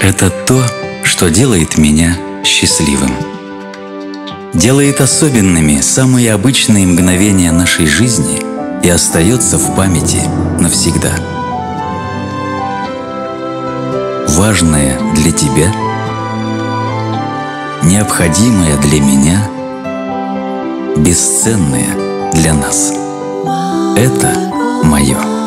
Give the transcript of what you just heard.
Это то, что делает меня счастливым. Делает особенными самые обычные мгновения нашей жизни и остается в памяти навсегда. Важное для тебя, необходимое для меня, бесценное для нас. Это мое.